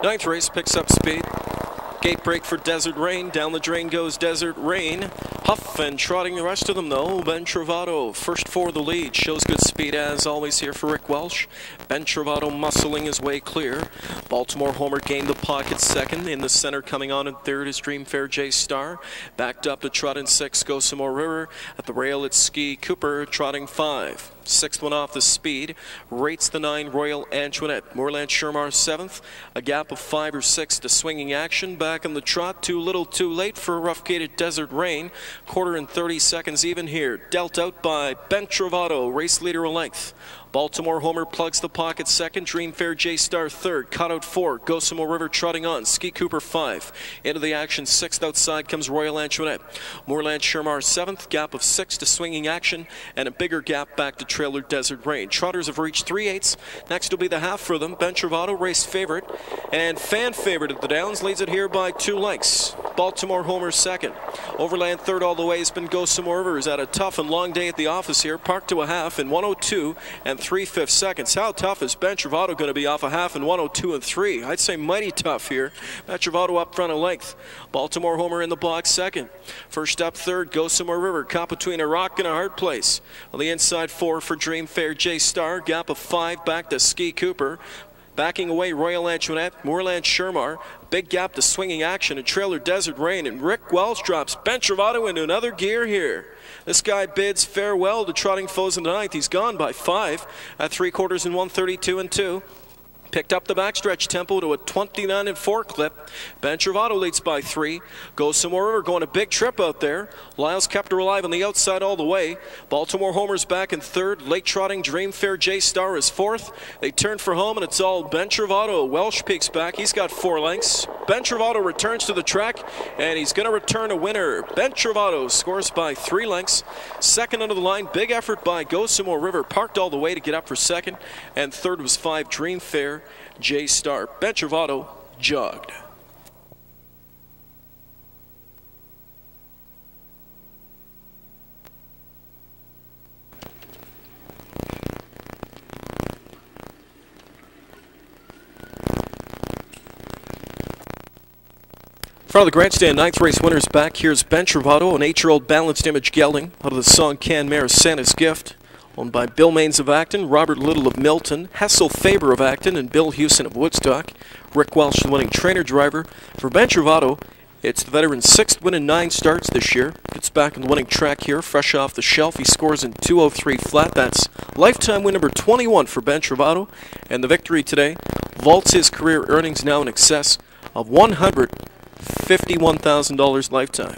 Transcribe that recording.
Ninth race picks up speed. Gate break for Desert Rain. Down the drain goes Desert Rain. Huff and trotting the rest of them though. Bentrovato first for the lead. Shows good speed as always here for Rick Welsh. Bentrovato muscling his way clear. Baltimore Homer gained the pocket second. In the center coming on in third is Dreamfair J Star. Backed up to trot in six Gossamer River. At the rail it's Ski Cooper trotting five. Sixth one off the speed. Rates the nine Royal Antoinette. Moorland Shermar seventh. A gap of five or six to swinging action. Back in the trot. Too little too late for a rough gated Desert Rain. Quarter and 30 seconds even here. Dealt out by Bentrovato. Race leader a length. Baltimore Homer plugs the pocket second. Dreamfair J Star third. Cut out four. Gossamer River trotting on. Ski Cooper five. Into the action sixth outside comes Royal Antoinette. Moorland Shermar seventh. Gap of six to swinging action and a bigger gap back to trailer Desert Rain. Trotters have reached three eighths. Next will be the half for them. Bentrovato race favorite and fan favorite at the Downs leads it here by two lengths. Baltimore Homer second. Overland third all the way has been Gossamer River. He's had a tough and long day at the office here. Parked to a half in 102 and 3 fifths seconds. How tough is Bentrovato going to be off a half in 102 and 3? I'd say mighty tough here. Bentrovato up front of length. Baltimore Homer in the box second. First up third, Gossamer River. Caught between a rock and a hard place. On the inside four for Dream Fair J Star. Gap of five back to Ski Cooper. Backing away Royal Antoinette, Moorland Shermar, big gap to swinging action, and trailer Desert Rain, and Rick Welsh drops Bentrovato into another gear here. This guy bids farewell to trotting foes in the ninth. He's gone by five at three quarters and 132 and two. Picked up the backstretch tempo to a 29 and 4 clip. Bentrovato leads by three. Goes Gossamer River going a big trip out there. Lyles kept her alive on the outside all the way. Baltimore Homer's back in third. Late trotting Dream Fair J Star is fourth. They turn for home and it's all Bentrovato. Welsh peeks back. He's got four lengths. Bentrovato returns to the track and he's going to return a winner. Bentrovato scores by three lengths. Second under the line. Big effort by Gossamer River. Parked all the way to get up for second. And third was five Dream Fair, J Star. Bentrovato jogged. Front of the grandstand, ninth race winners back. Here's Bentrovato, an eight-year-old balanced image gelding out of the Songcan Mare Santa's Gift owned by Bill Maines of Acton, Robert Little of Milton, Hessel Faber of Acton, and Bill Hewson of Woodstock. Rick Welsh, the winning trainer driver. For Bentrovato, it's the veteran's sixth win in nine starts this year. Gets back on the winning track here, fresh off the shelf. He scores in 203 flat. That's lifetime win number 21 for Bentrovato. And the victory today vaults his career earnings now in excess of $151,000 lifetime.